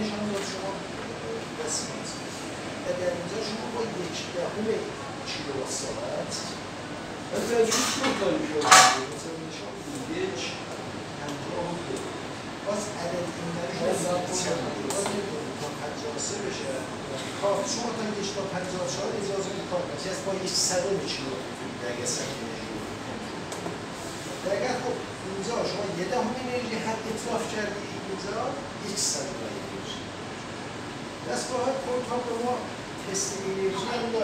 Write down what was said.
نشان داد شما دستماز و در اینجا شما با یک دهم کیلووات ساعت ولی تجربه دو کاری شد مثلا نشان یک و دو باز عدد این در ضبط باز نمی‌کنه تا پنجاه و سه بشه کافت شما تا یک تا پنجاه و چهار اجازه کار کنید از با یک صدم کیلووات دیگه سکنه اگر خب اینجا شما یه دهم انرژی حد اطلاف کردی اینجا یک صدم انرژی دست باید کنترل به ما تست انرژی هم داره